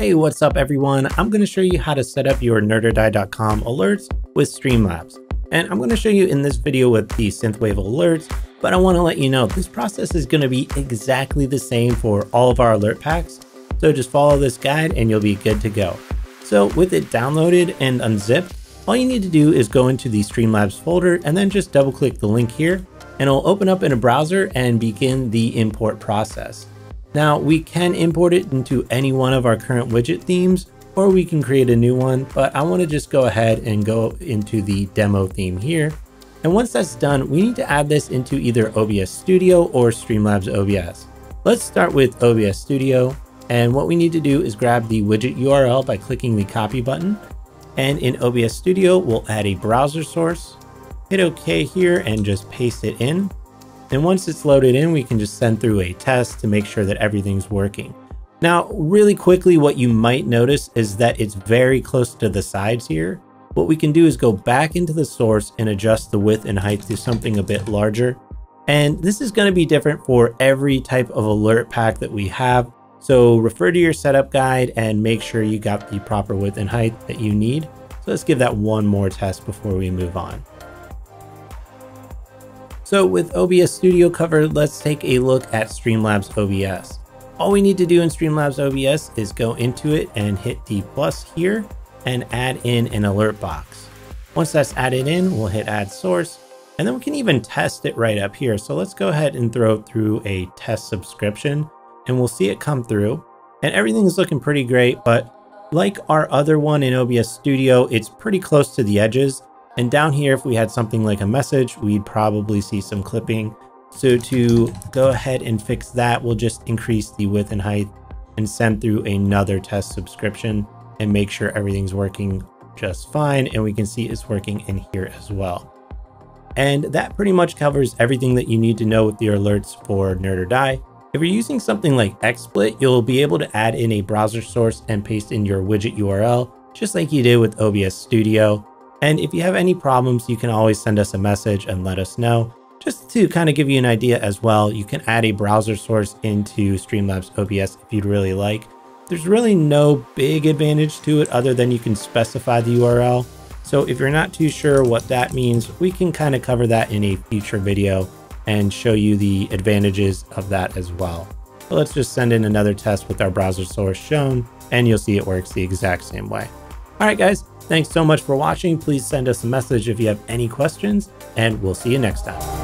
Hey, what's up everyone? I'm going to show you how to set up your nerdordie.com alerts with Streamlabs. And I'm going to show you in this video with the Synthwave alerts, but I want to let you know this process is going to be exactly the same for all of our alert packs. So just follow this guide and you'll be good to go. So with it downloaded and unzipped, all you need to do is go into the Streamlabs folder and then just double click the link here and it'll open up in a browser and begin the import process. Now we can import it into any one of our current widget themes, or we can create a new one, but I wanna just go ahead and go into the demo theme here. And once that's done, we need to add this into either OBS Studio or Streamlabs OBS. Let's start with OBS Studio. And what we need to do is grab the widget URL by clicking the copy button. And in OBS Studio, we'll add a browser source, hit OK here and just paste it in. And once it's loaded in, we can just send through a test to make sure that everything's working. Now, really quickly, what you might notice is that it's very close to the sides here. What we can do is go back into the source and adjust the width and height to something a bit larger. And this is going to be different for every type of alert pack that we have. So refer to your setup guide and make sure you got the proper width and height that you need. So let's give that one more test before we move on. So with OBS Studio covered, let's take a look at Streamlabs OBS. All we need to do in Streamlabs OBS is go into it and hit the plus here and add in an alert box. Once that's added in, we'll hit add source and then we can even test it right up here. So let's go ahead and throw it through a test subscription and we'll see it come through and everything's looking pretty great. But like our other one in OBS Studio, it's pretty close to the edges. And down here, if we had something like a message, we'd probably see some clipping. So to go ahead and fix that, we'll just increase the width and height and send through another test subscription and make sure everything's working just fine. And we can see it's working in here as well. And that pretty much covers everything that you need to know with your alerts for Nerd or Die. If you're using something like XSplit, you'll be able to add in a browser source and paste in your widget URL, just like you did with OBS Studio. And if you have any problems, you can always send us a message and let us know. Just to kind of give you an idea as well, you can add a browser source into Streamlabs OBS if you'd really like. There's really no big advantage to it other than you can specify the URL. So if you're not too sure what that means, we can kind of cover that in a future video and show you the advantages of that as well. So let's just send in another test with our browser source shown and you'll see it works the exact same way. All right, guys, Thanks so much for watching. Please send us a message if you have any questions, and we'll see you next time.